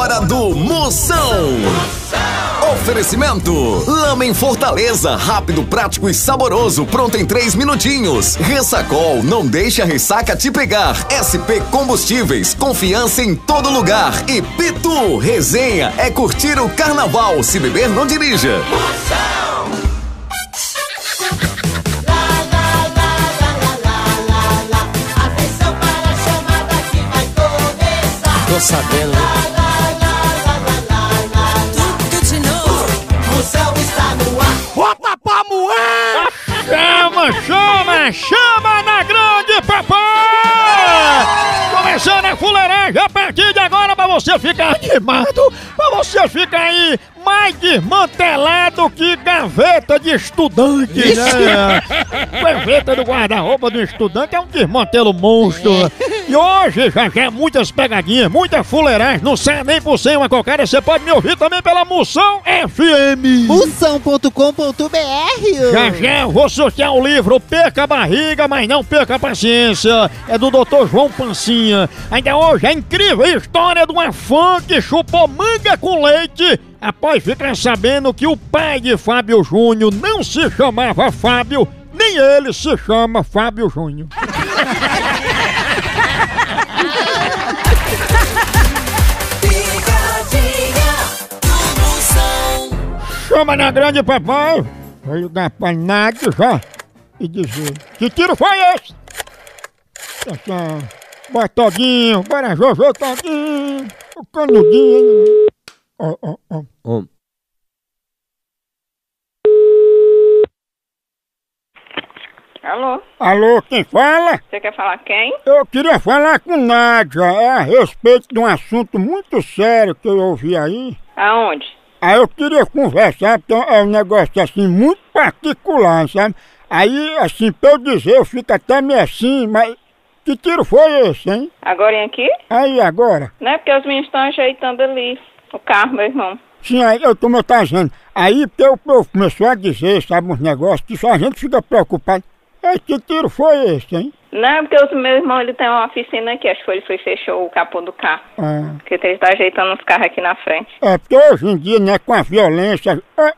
hora do Moção. Oferecimento: Lama em Fortaleza, rápido, prático e saboroso, pronto em três minutinhos. Ressacol, não deixa a ressaca te pegar. SP Combustíveis, confiança em todo lugar. E Pitu, resenha é curtir o carnaval. Se beber, não dirija. Tô sabendo, chama, na grande papai! Começando a fuleiragem a partir de agora pra você ficar animado, pra você ficar aí mais desmantelado que gaveta de estudante, né? Gaveta do guarda-roupa do estudante é um desmantelo monstro. E hoje já já muitas pegadinhas, muita fuleiragem, não sai nem por uma cocada, você pode me ouvir também pela Moção FM. Moção.com.br Já já eu vou sortear o livro Perca a Barriga, mas não perca a paciência. É do Dr. João Pancinha. Ainda hoje a incrível história de uma fã que chupou manga com leite após ficar sabendo que o pai de Fábio Júnior não se chamava Fábio, nem ele se chama Fábio Júnior. Chama na grande papai. Vai ligar pra Nádia já e dizer: Que tiro foi esse? Essa. Bora todinho, bora Jojo todinho, o canudinho. Ó, ó, ó. Ó, Alô, Alô, quem fala? você quer falar quem? Eu queria falar com Nádia, é a respeito de um assunto muito sério que eu ouvi aí. Aonde? Aí eu queria conversar, porque é um negócio assim muito particular, sabe? Aí, assim, pra eu dizer, eu fico até meio assim, mas que tiro foi esse, hein? Agora em aqui? Aí, agora? Não é porque os meninos estão ajeitando ali o carro, meu irmão. Sim, aí eu tô me dizendo. Aí, o povo começou a dizer, sabe, uns negócios que só a gente fica preocupado. Ei, que tiro foi esse, hein? Não é porque o meu irmão ele tem uma oficina aqui, acho que ele foi fechou o capô do carro. Ah. Porque ele tá ajeitando os carros aqui na frente. É, porque hoje em dia, né, com a violência... É,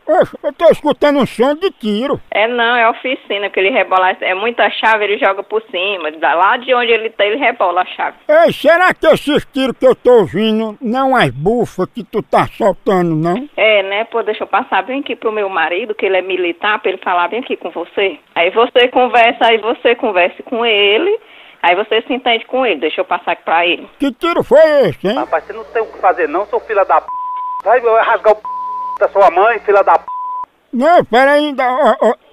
eu tô escutando um som de tiro. É não, é oficina, porque ele rebola, é muita chave, ele joga por cima. Lá de onde ele tá, ele rebola a chave. Ei, será que esses tiros que eu tô ouvindo não as bufas que tu tá soltando, não? É, né? Pô, deixa eu passar bem aqui pro meu marido, que ele é militar, pra ele falar bem aqui com você. Aí você conversa, aí você converse com ele, aí você se entende com ele. Deixa eu passar aqui pra ele. Que tiro foi esse, hein? Rapaz, você não tem o que fazer não, seu filho da p. Vai rasgar o p da sua mãe, filha da p. Não, pera ainda.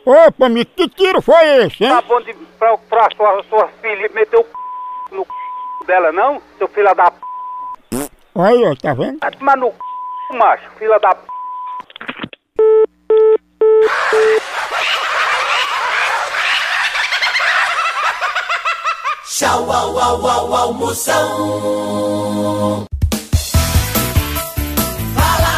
Opa, me que tiro foi esse, hein? Tá bom de pra, pra sua, sua filha meter o p no p dela não, seu filho da p. Aí, ó, tá vendo? Vai tomar no p, macho, filha da p. Tchau, au, au, au, au, Moção. Fala,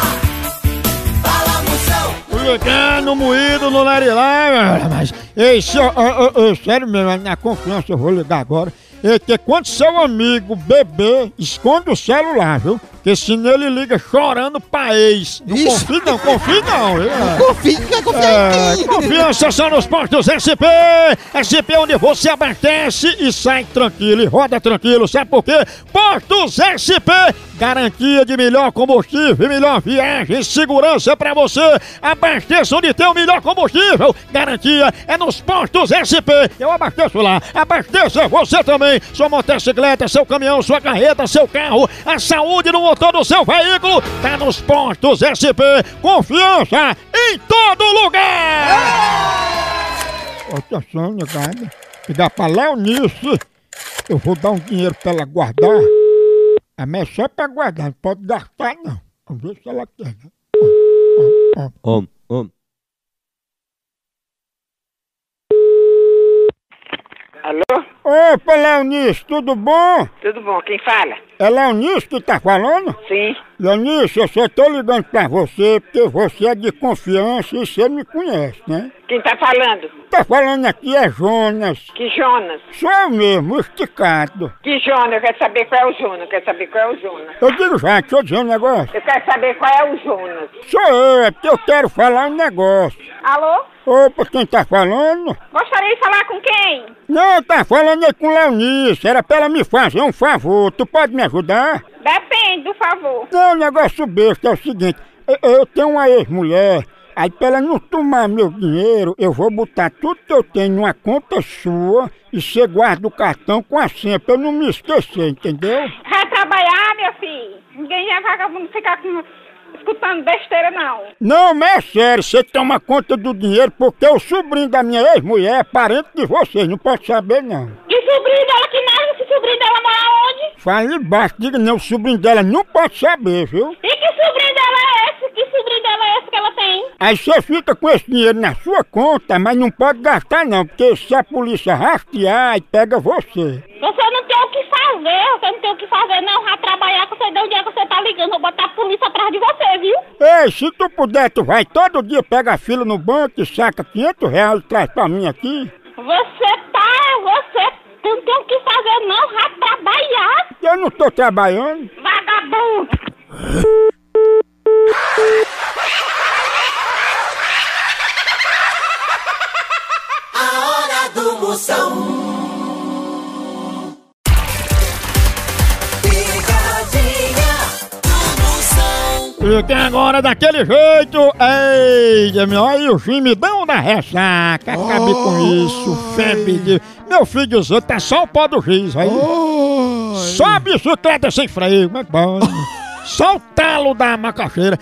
fala, Moção. Ligar no moído, no larilá, mas... Ei, se, ó, ó, ó, ó, sério mesmo, na confiança eu vou ligar agora. É que quando seu amigo beber, esconde o celular, viu? Porque senão ele liga chorando pra ex. Não Ixi. confia não, confia não. viu? Confia, quer confiar É, em quem? confiança só nos postos SP! SP onde você abastece e sai tranquilo, e roda tranquilo, sabe por quê? Postos SP! Garantia de melhor combustível, melhor viagem, segurança pra você! Abasteça onde tem o melhor combustível! Garantia é nos postos SP! Eu abasteço lá, abasteça você também! Sua motocicleta, seu caminhão, sua carreta, seu carro, a saúde no motor do seu veículo, tá nos postos SP! Confiança em todo lugar! Atenção, negada. E dá pra Leonice. Eu vou dar um dinheiro pra ela guardar. É mas só pra guardar, não pode gastar não. Vamos ver se ela quer. né? Ó, ó. Alô? Opa, Leonice, tudo bom? Tudo bom? Quem fala? É Leonice que tá falando? Sim. Leonice, eu só tô ligando pra você porque você é de confiança e você me conhece, né? Quem tá falando? tá falando aqui é Jonas. Que Jonas? Sou eu mesmo, esticado. Que Jonas? Eu quero saber qual é o Jonas. Eu quero saber qual é o Jonas. Eu digo já, deixa eu dizer um negócio. Eu quero saber qual é o Jonas. Sou eu, é porque eu quero falar um negócio. Alô? Opa, quem tá falando? Gostaria de falar com quem? Não, tá falando aí com Leonice, era pra ela me fazer um favor, tu pode me ajudar? Depende do favor. Não, o negócio besta é o seguinte, eu, eu tenho uma ex-mulher, aí pra ela não tomar meu dinheiro, eu vou botar tudo que eu tenho numa conta sua e você guarda o cartão com a senha pra eu não me esquecer, entendeu? Vai trabalhar, meu filho. Ninguém é vagabundo ficar com... escutando besteira, não. Não, mas é sério, você toma conta do dinheiro porque o sobrinho da minha ex-mulher é parente de vocês, não pode saber não. E sobrinho dela que nasce? Esse sobrinho dela mora onde? Fale baixo, diga não, o sobrinho dela não pode saber, viu? E que sobrinho dela é esse? Que sobrinho dela é esse que ela tem? Aí você fica com esse dinheiro na sua conta, mas não pode gastar não, porque se a polícia rastrear, aí pega você. Você não tem o que fazer, você não tem o que fazer, não. Vai trabalhar com você de onde é que você tá ligando. Vou botar a polícia atrás de você, viu? Ei, se tu puder, tu vai todo dia, pega a fila no banco e saca 500 reais e traz pra mim aqui. Você tá, você não tem o que fazer, não. Vai trabalhar, Eu não tô trabalhando. vagabundo. A hora do Moção. Tem agora daquele jeito. Ei, meu, aí o gemidão da ressaca. Acabe com isso, febre de... Meu filhozinho tá só o pó do giz aí. Só a bicicleta sem freio, mas bom. Só o talo da macaxeira.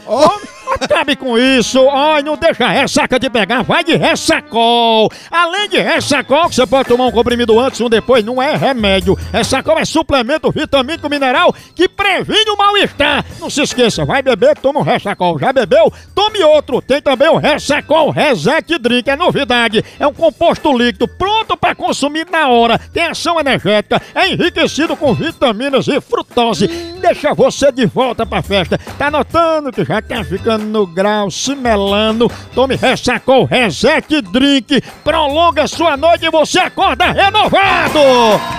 Acabe com isso. Ai, não deixa ressaca de pegar. Vai de ressacol. Além de ressacol, que você pode tomar um comprimido antes, um depois, não é remédio. Ressacol é suplemento vitamínico mineral que previne o mal-estar. Não se esqueça, vai beber, toma um ressacol. Já bebeu? Tome outro. Tem também o ressacol Reset Drink. É novidade. É um composto líquido pronto para consumir na hora. Tem ação energética. É enriquecido com vitaminas e frutose. Deixa você de volta pra festa. Tá notando que já tá ficando no grau, se melando. Tome Ressacol Reset Drink. Prolonga sua noite e você acorda renovado.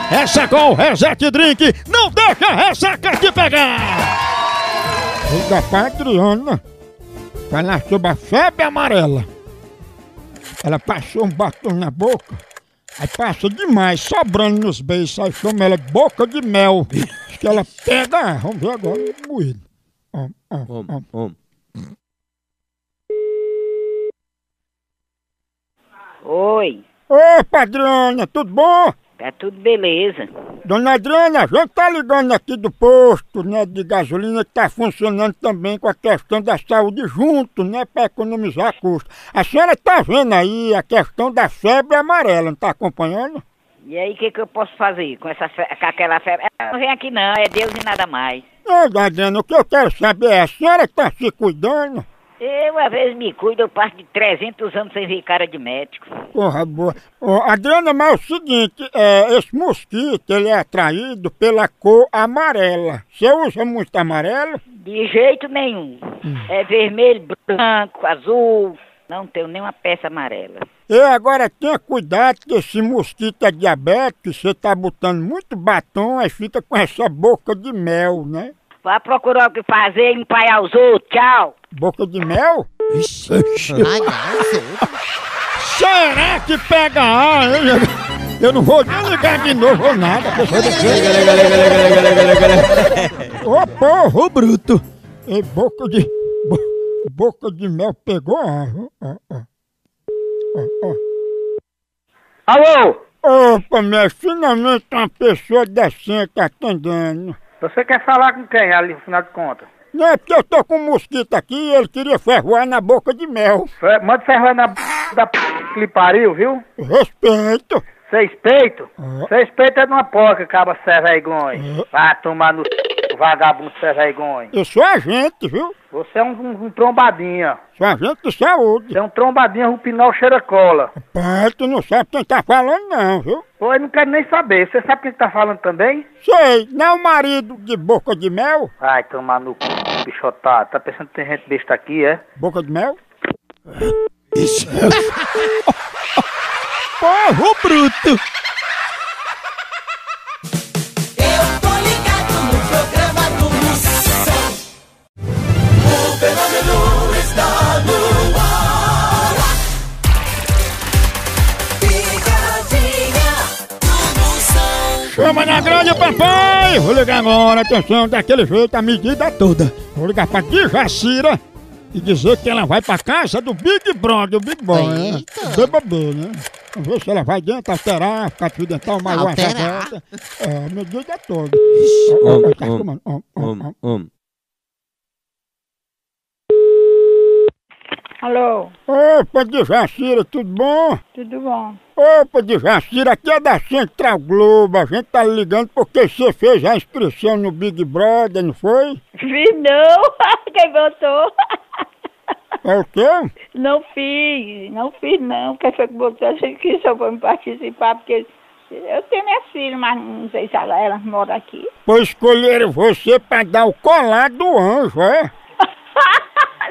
Ressacol Reset Drink. Não deixa a ressaca te pegar. E da Padriana. Falar sobre a febre amarela. Ela passou um batom na boca. Aí passa demais, sobrando nos beijos. Aí chama ela boca de mel. Que ela pega. Vamos ver agora, moído. Oi, Ô, Padrona, tudo bom? tá tudo beleza. Dona Adriana, a gente tá ligando aqui do posto, né, de gasolina que tá funcionando também com a questão da saúde junto, né, pra economizar custo. A senhora tá vendo aí a questão da febre amarela, não tá acompanhando? E aí, o que, que eu posso fazer com, essa fe... com aquela febre? Não vem aqui não, é Deus e nada mais. Dona Adriana, o que eu quero saber é, a senhora tá se cuidando? Eu, às vezes, me cuido, eu passo de 300 anos sem ver cara de médico. Porra, boa. Ô, Adriana, mas é o seguinte, é, esse mosquito, ele é atraído pela cor amarela. Você usa muito amarelo? De jeito nenhum. É vermelho, branco, azul. Não tenho nenhuma peça amarela. E agora tenha cuidado que esse mosquito é diabético, você tá botando muito batom, aí fica com essa boca de mel, né? Vá procurar o que fazer e empaiar os outros. Tchau. Boca de mel? Ai, não, senhor. Será que pega ar? hein? Eu não vou nem ligar de novo ou nada. Ô porro bruto! E boca de. bo- boca de mel pegou ar. ó. Ó, ó. Alô? Opa, meu, finalmente uma pessoa decente atendendo. Você quer falar com quem ali, no final de contas? Não é porque eu tô com um mosquito aqui e ele queria ferroar na boca de mel. Fe- Manda ferrar na b... da p... que lhe pariu, viu? Respeito. Seis peitos? Ah. Seis peitos é de uma porca, caba ser vergonha. Vai tomar no vagabundo ser vergonha. Eu sou agente, viu? Você é um, um, um trombadinha. Sou agente de saúde. Você é um trombadinha rupinol cheira cola. Pai, tu não sabe quem tá falando não, viu? Pô, eu não quero nem saber. Você sabe quem tá falando também? Sei, não é o marido de boca de mel? Vai tomar no c... bichotado. Tá pensando que tem gente besta aqui, é? Boca de mel? povo bruto. Grande, papai! Vou ligar agora, atenção, daquele jeito, a medida toda. Vou ligar pra Dijacira e dizer que ela vai pra casa do Big Brother, o Big Boy, né? Eita. BBB, né? Vamos ver se ela vai dentro, alterar, ficar fio dental, mais uma. É, a medida toda. Ó, ó, tá. Ó, ó, ó. Um, um. Alô, Opa, Dijacira, tudo bom? tudo bom? Opa, Dijacira, aqui é da Central Globo. A gente tá ligando porque você fez a inscrição no Big Brother, não foi? Fiz não, quem botou? É o quê? Não fiz, não fiz não. Quem foi que botou essa inscrição pra me participar? Porque eu tenho minha filha, mas não sei se ela, ela mora aqui. Pois escolheram você pra dar o colar do anjo, é?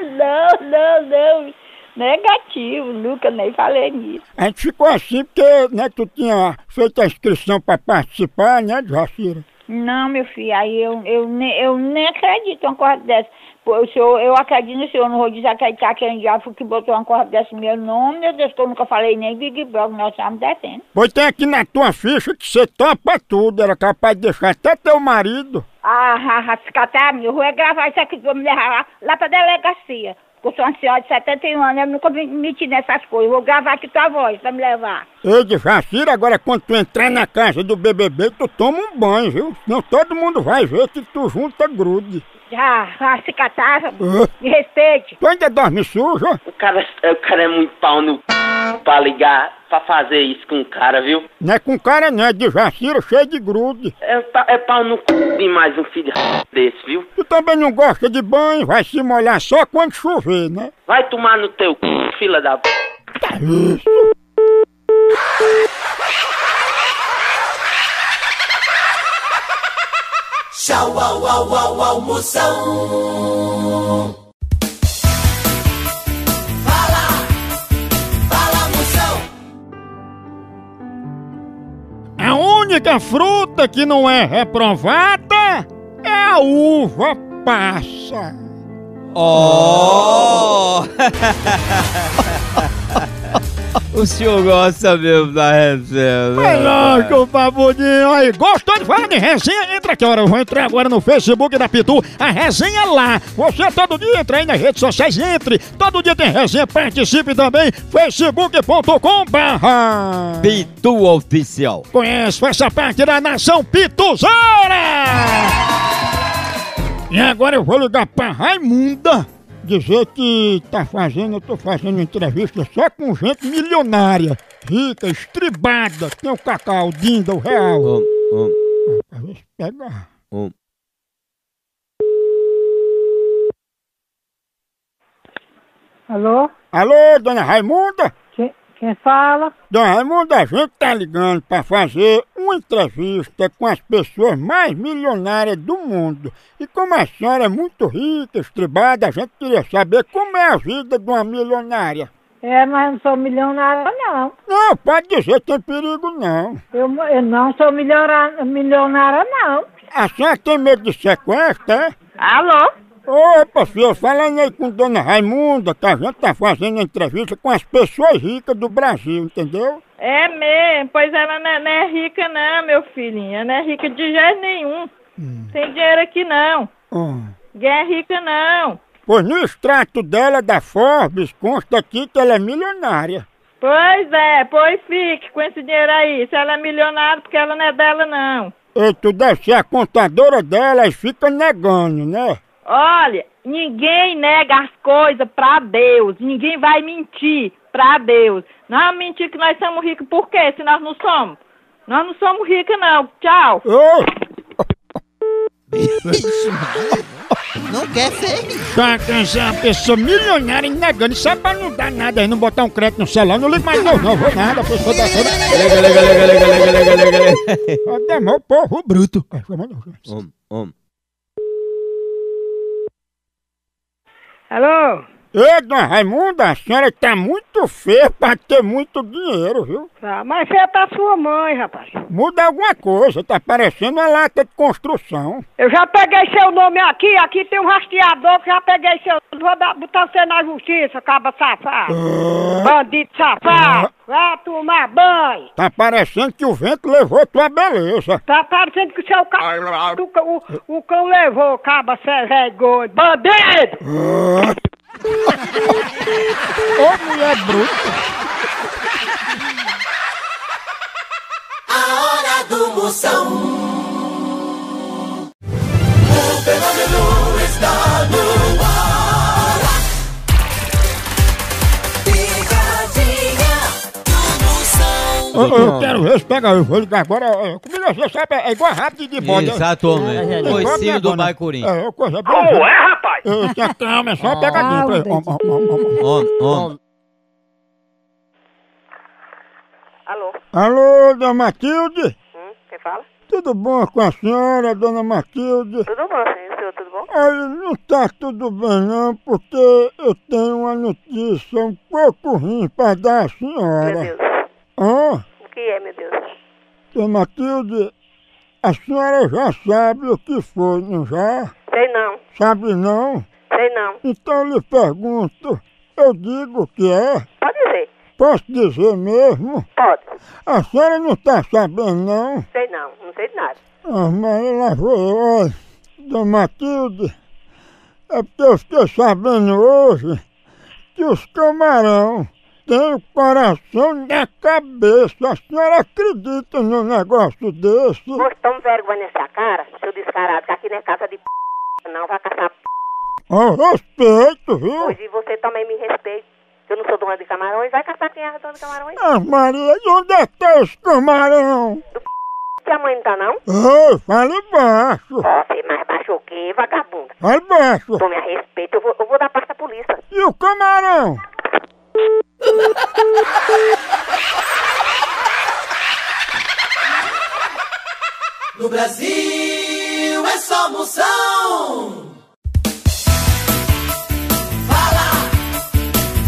Não, não, não. Negativo, nunca nem falei nisso. A gente ficou assim porque, né, tu tinha feito a inscrição pra participar, né, Jacira? Não, meu filho, aí eu, eu, nem, eu nem acredito uma coisa dessa. Pô, o senhor, eu acredito no senhor, não vou desacreditar que gente já foi que botou uma coisa dessa no meu nome, meu Deus, que eu nunca falei nem Big Brother, nós estamos descendo. Pois tem aqui na tua ficha que você topa tudo, era capaz de deixar até teu marido. Ah, ah, ah, fica até amigo, eu vou gravar isso aqui, vou me levar lá, lá pra delegacia. Porque eu sou uma senhora de 71 anos, eu nunca me meti nessas coisas. Vou gravar aqui tua voz pra me levar. Ei, de Jacira, agora quando tu entrar na casa do BBB, tu toma um banho, viu? Senão todo mundo vai ver que tu junta grude. Já, ah, se catar, Ah. me respeite. Tu ainda dorme sujo? O cara, o cara é muito pau no c... pra ligar, pra fazer isso com o cara, viu? Não é com cara não, é de Jacira cheio de grude. É, pa- é pau no c... demais um filho desse, viu? Tu também não gosta de banho, vai se molhar só quando chover, né? Vai tomar no teu c... fila da p... Isso. Tchau, au, au, au, au, Moção. Fala, fala, Moção. A única fruta que não é reprovada é a uva passa. Oh! o senhor gosta mesmo da reserva. É lógico, babudinho. Aí, gostou de falar de resenha? Entra aqui, olha, eu vou entrar agora no Facebook da Pitu. A resenha lá. Você todo dia entra aí nas redes sociais, entre. Todo dia tem resenha, participe também. facebook.com barra. Pitu Oficial. Conhece essa parte da nação Pituzeira! E agora eu vou ligar pra Raimunda. Dizer que tá fazendo, eu tô fazendo entrevista só com gente milionária, rica, estribada, que tem o cacau, o dinda, o real. Pra ver se pega. um. Alô? Alô, dona Raimunda? Quem, fala? Dona Raimunda, a gente tá ligando pra fazer uma entrevista com as pessoas mais milionárias do mundo. E como a senhora é muito rica, estribada, a gente queria saber como é a vida de uma milionária. É, mas não sou milionária, não. Não, pode dizer que tem perigo não. Eu, eu não sou milionária, milionária, não. A senhora tem medo de sequestro, é? Alô? Opa, senhor, falando aí com dona Raimunda, que a gente tá fazendo entrevista com as pessoas ricas do Brasil, entendeu? É mesmo, pois ela não é, não é rica não, meu filhinho. Ela não é rica de jeito nenhum. Tem dinheiro aqui não. Ninguém é rica não. Pois no extrato dela da Forbes consta aqui que ela é milionária. Pois é, pois fique com esse dinheiro aí. Se ela é milionária, porque ela não é dela não. E tu deve ser a contadora dela e fica negando, né? Olha, ninguém nega as coisas pra Deus. Ninguém vai mentir pra Deus. Não vamos mentir que nós somos ricos por quê? Se nós não somos. Nós não somos ricos não. Tchau. Ô, Não quer ser tá cansando a pessoa milionária e negando. Isso é pra não dar nada aí, não botar um crédito no celular. Não ligo mais não, não vou nada. A pessoa dá toda... Lega, lega, lega, lega, lega, lega, lega, lega. Até meu povo bruto. É, vamos lá. Ei, dona Raimunda, a senhora tá muito feia pra ter muito dinheiro, viu? Tá, mas feia tá sua mãe, rapaz. Muda alguma coisa, tá parecendo uma lata de construção. Eu já peguei seu nome aqui, aqui tem um rastreador que já peguei seu Vou dar- botar você na justiça, caba safado. Bandido safado. Vai tomar banho. Tá parecendo que o vento levou tua beleza. Tá parecendo que o seu ca... o, o, o cão levou, caba cê vergonha. Bandido! Ô mulher bruta. A hora do Moção. Eu, eu quero ver se pega, eu vou ligar agora. é, Comigo você sabe, é igual rápido de bode. é- Exatamente. é igual Coicinho do dona. Baicurim. É, é coisa bem. Como é, rapaz? Eu tinha calma, é só pegadinha. pra ele. Ó, ó, ó, ó. Homem, homem. Alô? Alô, dona Matilde? Hum, quem fala? Tudo bom com a senhora, dona Matilde? Tudo bom, senhor, tudo bom? Olha, não tá tudo bem não, porque eu tenho uma notícia um pouco ruim pra dar à senhora. Hã? O que é, meu Deus? Dona Matilde, a senhora já sabe o que foi, não já? Sei não, Sabe não? sei não. Então eu lhe pergunto, eu digo o que é? Pode dizer. Posso dizer mesmo? Pode. A senhora não tá sabendo não? Sei não, não sei de nada. Ah, mas lá vou eu, olha, Dona Matilde, é porque eu fiquei sabendo hoje que os camarão têm o coração na cabeça. A senhora acredita num negócio desse? Moço, toma vergonha nessa cara, seu descarado, que aqui não é casa de p... não, vai caçar p... Ó, respeito, viu? Hoje você também me respeita. Eu não sou dona de camarões, vai caçar quem é dona de camarões? Ah, Maria, e onde é que tá esse camarão? Que a mãe não tá não? Ei, fale baixo, Ó, você mais baixo o quê, vagabunda? fale baixo. Tome a respeito, eu vou, eu vou dar pasta à polícia. E o camarão? No Brasil é só Moção. Fala,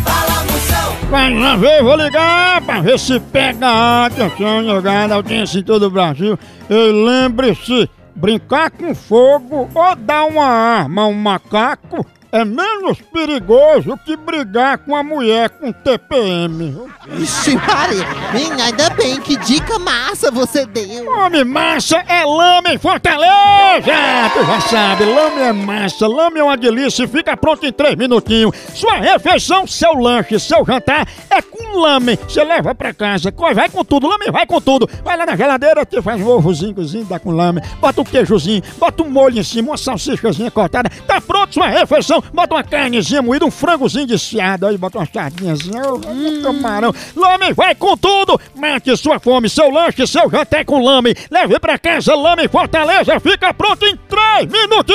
fala Moção. Mais uma vez vou ligar pra ver se pega atenção, jogada, audiência em todo o Brasil. E lembre-se, brincar com fogo ou dar uma arma a um macaco é menos perigoso que brigar com a mulher com TPM. Ixi, Maria. Hein, ainda bem, que dica massa você deu. Homem massa é lama em Fortaleza! Tu já sabe, lama é massa, lama é uma delícia e fica pronto em três minutinhos. Sua refeição, seu lanche, seu jantar é com lame. Você leva pra casa, vai com tudo, lame vai com tudo. Vai lá na geladeira, te faz um ovozinho, cozinho, dá com lame, bota um queijozinho, bota um molho em cima, uma salsichazinha cortada. Tá pronto sua refeição, bota uma carnezinha moída, um frangozinho desfiado, aí bota uma sardinhazinha, um camarão. Lame vai com tudo! Mate sua fome, seu lanche, seu jantar com lame. Leve pra casa, lame Fortaleza, fica pronto em três minutinhos!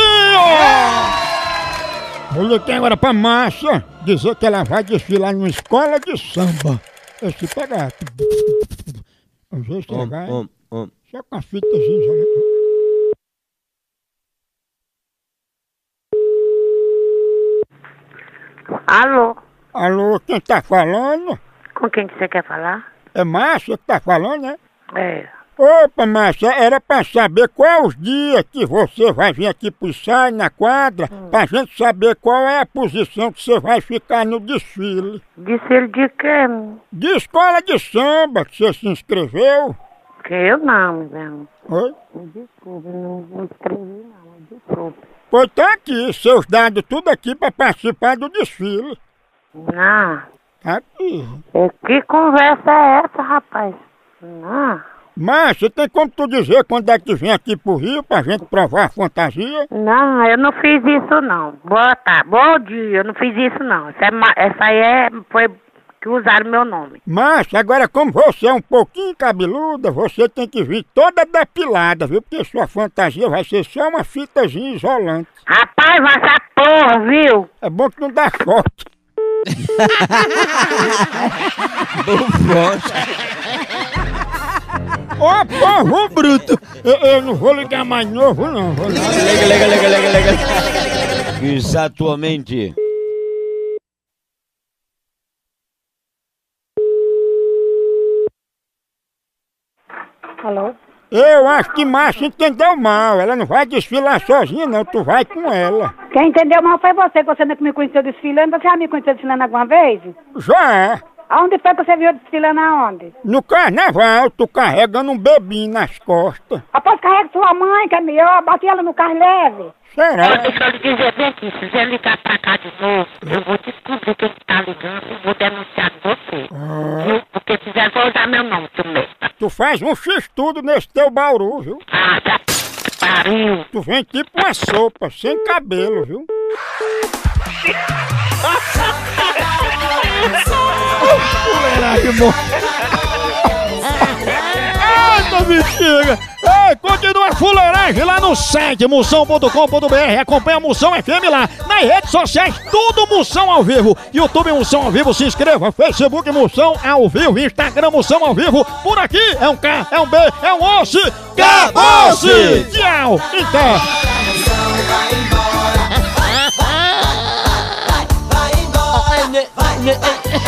Eu liguei agora pra Márcia dizer que ela vai desfilar numa escola de samba. Pegar. Ver se ela Homem, vai. homem, homem. Só com a fitazinha. Alô? Alô, quem tá falando? Com quem que você quer falar? É Márcia que tá falando, né? É. Opa, Márcia, era pra saber qual os dias que você vai vir aqui pro ensaio na quadra, pra gente saber qual é a posição que você vai ficar no desfile. Desfile de quê? De escola de samba que você se inscreveu? Que eu não, não. Oi? Desculpe, não, não escrevi não, desculpe. Pois tá aqui, seus dados tudo aqui pra participar do desfile. Não. Tá aqui. Que conversa é essa, rapaz? Não. Márcia, tem como tu dizer quando é que vem aqui pro Rio pra gente provar a fantasia? Não, eu não fiz isso não. Boa tarde, bom dia, eu não fiz isso não. Essa, é, ma- essa aí é, foi que usaram meu nome. Márcia, agora como você é um pouquinho cabeluda, você tem que vir toda depilada, viu? Porque sua fantasia vai ser só uma fitazinha isolante. Rapaz, vai essa porra, viu? É bom que não dá choque. Ô, povo bruto! Eu, eu não vou ligar mais novo, não. Vou ligar. Lega, lega, lega, lega, lega. Exatamente. Alô? Eu acho que Márcia entendeu mal. Ela não vai desfilar sozinha, não. Tu vai com ela. Quem entendeu mal foi você, que você nunca me conheceu desfilando. Você já me conheceu desfilando alguma vez? Já. Aonde foi que você viu desfilando aonde? No carnaval, tu carregando um bebinho nas costas. Após carrega sua mãe, que é melhor, bate ela no carro leve. Será? Eu só lhe dizer bem aqui, se você ligar pra cá de novo, eu vou descobrir quem tá ligando e vou denunciar você. Ah. Viu? Porque fizer, vou usar meu nome também. Tu faz um x-tudo nesse teu bauru, viu? Ah, tá pariu. Tu vem tipo uma sopa, sem cabelo, viu? Fuleiragem bom. Eita, bexiga! Ei, continua fuleiragem lá no site moção.com.br. Acompanha a Moção FM lá. Nas redes sociais, tudo Moção ao vivo. YouTube Moção ao vivo, se inscreva. Facebook Moção ao vivo. Instagram Moção ao vivo. Por aqui é um K, é um B, é um osso. Acabou-se! Tchau! Então. Vai, embora, vai, vai, vai, vai, vai, vai, vai, vai, vai, vai, vai, vai, vai, vai, vai